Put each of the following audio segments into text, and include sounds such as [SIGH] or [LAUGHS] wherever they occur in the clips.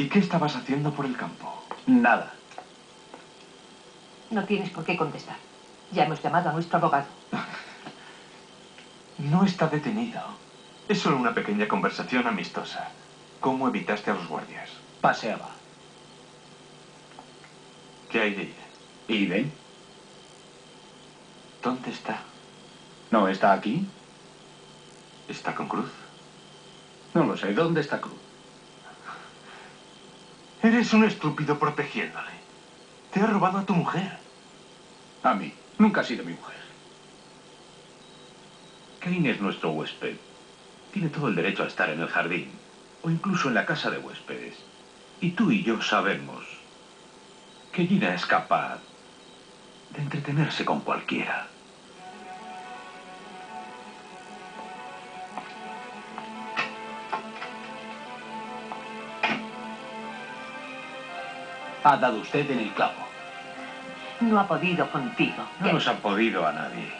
¿Y qué estabas haciendo por el campo? Nada. No tienes por qué contestar. Ya hemos llamado a nuestro abogado. No está detenido. Es solo una pequeña conversación amistosa. ¿Cómo evitaste a los guardias? Paseaba. ¿Qué hay de ella? ¿Y Ben? ¿Dónde está? ¿No está aquí? ¿Está con Cruz? No lo sé. ¿Dónde está Cruz? Eres un estúpido protegiéndole. Te ha robado a tu mujer. A mí. Nunca ha sido mi mujer. Kane es nuestro huésped. Tiene todo el derecho a estar en el jardín, o incluso en la casa de huéspedes. Y tú y yo sabemos que Gina es capaz de entretenerse con cualquiera. Ha dado usted en el clavo. No ha podido contigo. No nos ha podido a nadie.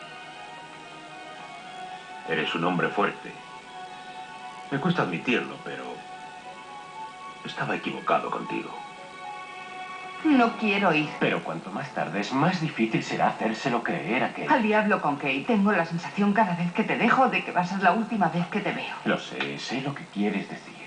Eres un hombre fuerte. Me cuesta admitirlo, pero estaba equivocado contigo. No quiero ir. Pero cuanto más tardes, más difícil será hacérselo creer a que... Al diablo con Kate. Tengo la sensación cada vez que te dejo de que va a ser la última vez que te veo. Lo sé, sé lo que quieres decir.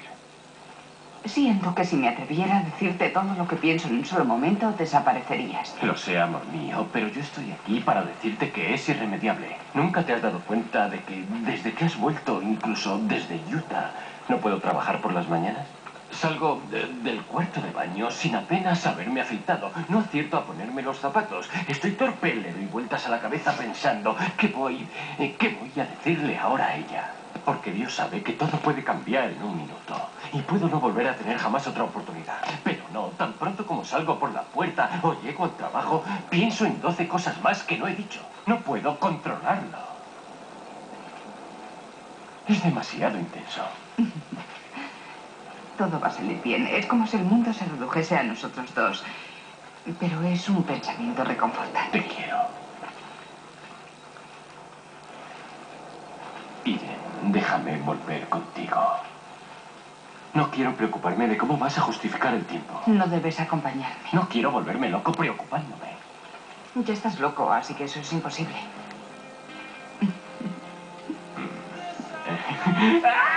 Siento que si me atreviera a decirte todo lo que pienso en un solo momento, desaparecerías. Lo sé, amor mío, pero yo estoy aquí para decirte que es irremediable. Nunca te has dado cuenta de que desde que has vuelto, incluso desde Utah, no puedo trabajar por las mañanas. Salgo de- del cuarto de baño sin apenas haberme afeitado. No acierto a ponerme los zapatos. Estoy torpe, le doy vueltas a la cabeza pensando qué voy, eh, qué voy a decirle ahora a ella. Porque Dios sabe que todo puede cambiar en un minuto. Y puedo no volver a tener jamás otra oportunidad. Pero no, tan pronto como salgo por la puerta o llego al trabajo, pienso en doce cosas más que no he dicho. No puedo controlarlo. Es demasiado intenso. [LAUGHS] Todo va a salir bien. Es como si el mundo se redujese a nosotros dos. Pero es un pensamiento reconfortante. Te quiero. Irene, déjame volver contigo. No quiero preocuparme de cómo vas a justificar el tiempo. No debes acompañarme. No quiero volverme loco preocupándome. Ya estás loco, así que eso es imposible. [LAUGHS]